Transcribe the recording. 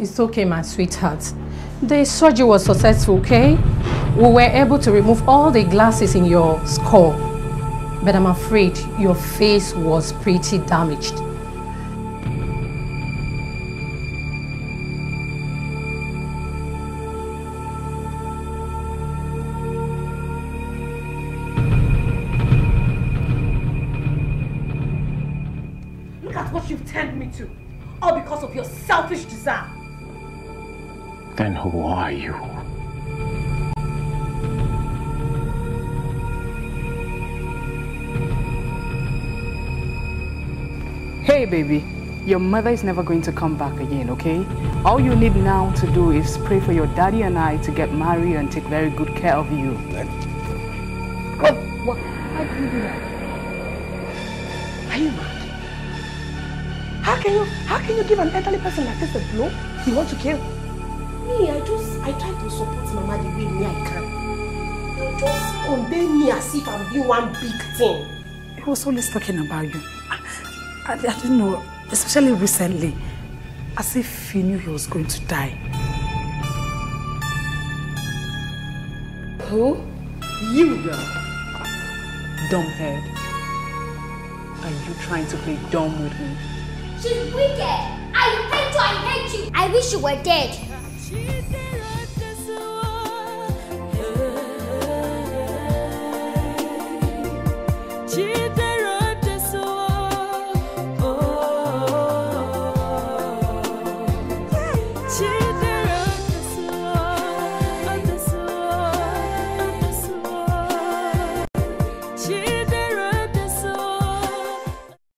It's okay, my sweetheart. The surgery was successful, okay? We were able to remove all the glasses in your skull. But I'm afraid your face was pretty damaged. Look at what you've turned me to. All because of your selfish desire. Then who are you? Hey, baby. Your mother is never going to come back again, okay? All you need now to do is pray for your daddy and I to get married and take very good care of you. What? What? How can you do that? Are you mad? How can you, how can you give an elderly person like this a blow? You want to kill? Me, I just, I try to support Mama the way me I can. You just condemn me as if I'm doing one big thing. He was always talking about you. I, I didn't know, especially recently, as if he knew he was going to die. Who? You, girl. Dumbhead. Are you trying to play dumb with me? She's wicked. I hate you. I hate you. I wish you were dead. 情。